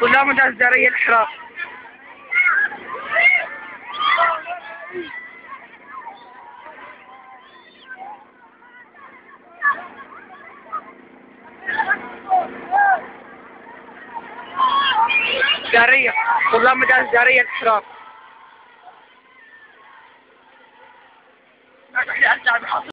طلاب مدارس داري الحرام دارية طلاب مدارس جارية الحرام